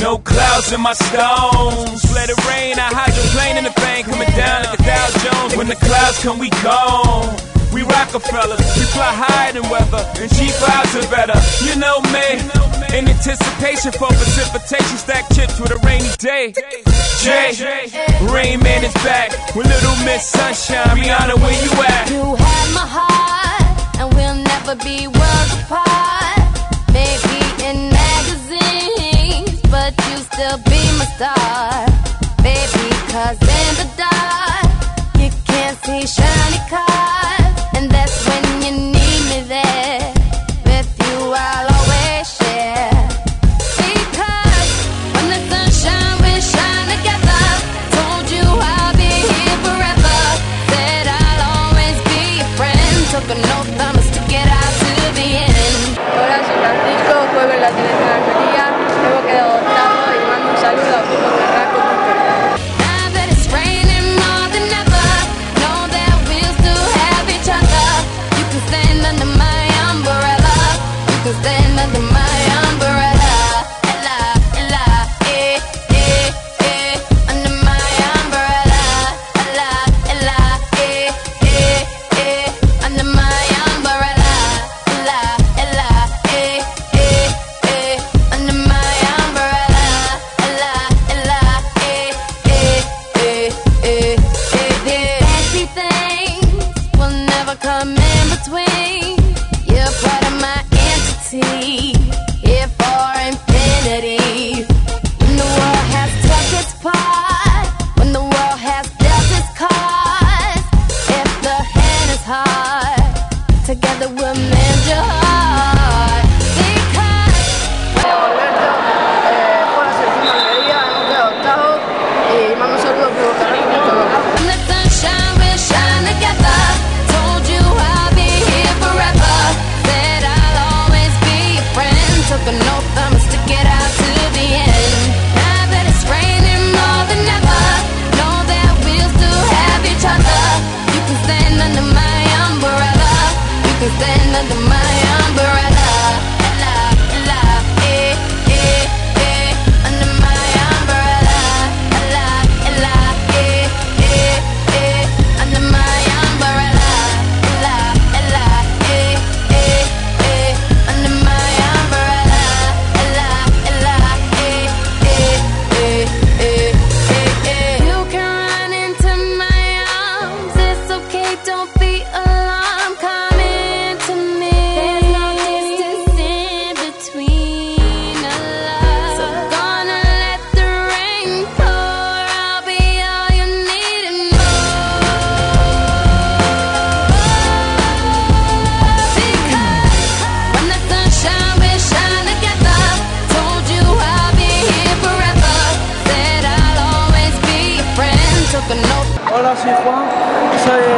No clouds in my stones. Let it rain, I hydroplane in the thing, coming down like a Dow Jones. When the clouds come, we gone. We Rockefellers, we fly higher than weather, and cheap vibes are better. You know me, in anticipation for precipitation, stack chips with a rainy day. Jay, Rain Man is back with Little Miss Sunshine. Rihanna, where you at? You have my heart, and we'll never be worlds apart. Cause in the dark, you can't see shiny cars.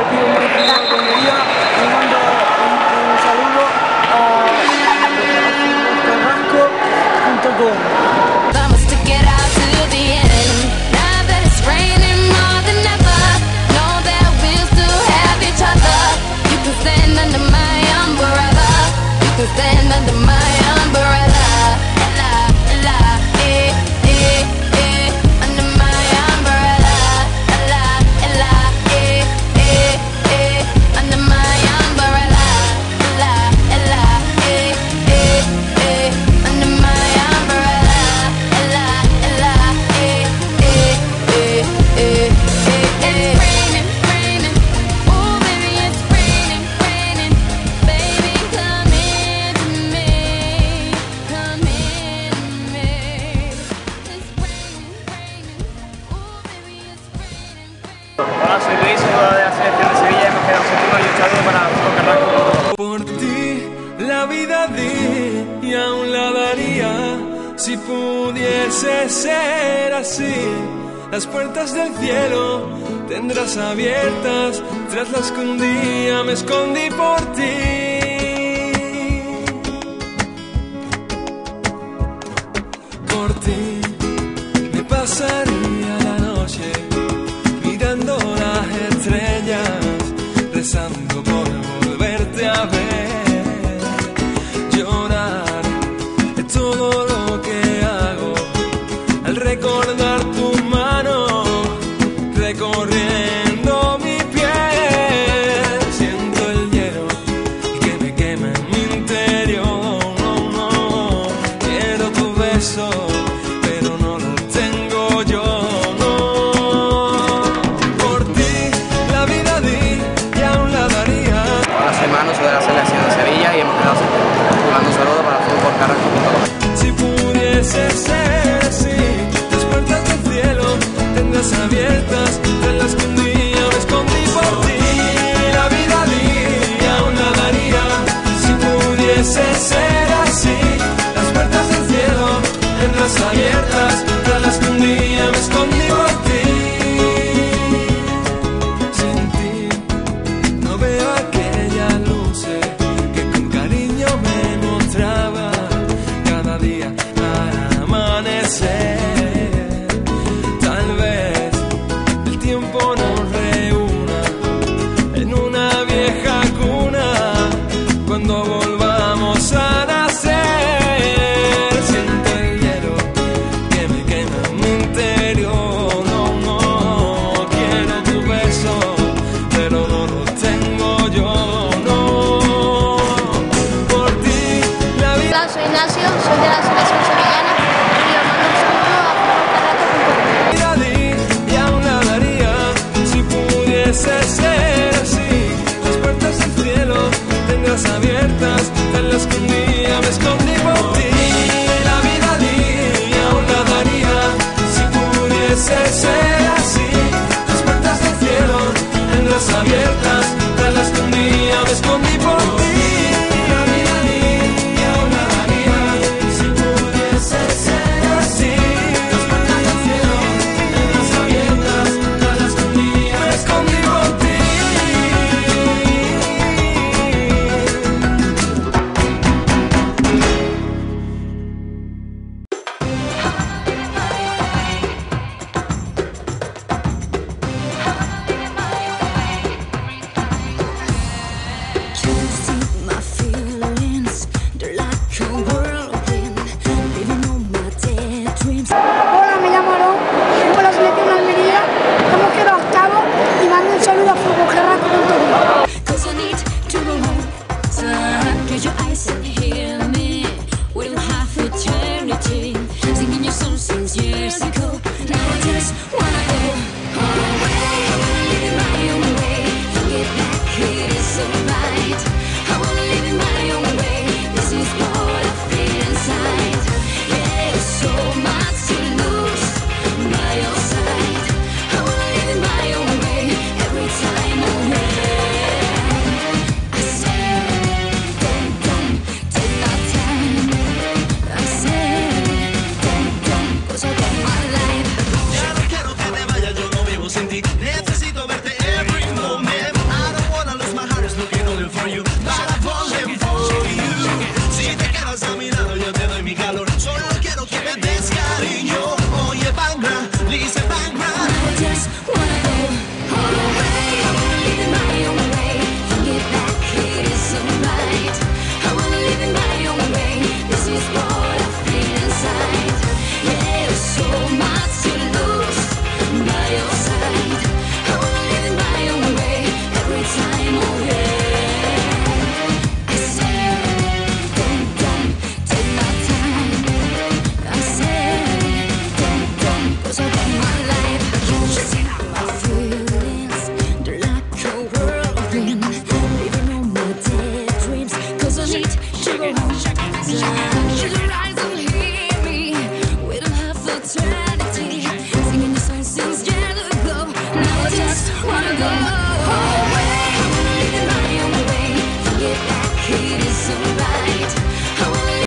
partido un, saludo a Hola, soy Luis, jugador de la selección de Sevilla y hemos quedado segundo y para Fútbol Carrasco. Por ti la vida di y aún la daría si pudiese ser así. Las puertas del cielo tendrás abiertas tras las que un día me escondí por ti. Por ti.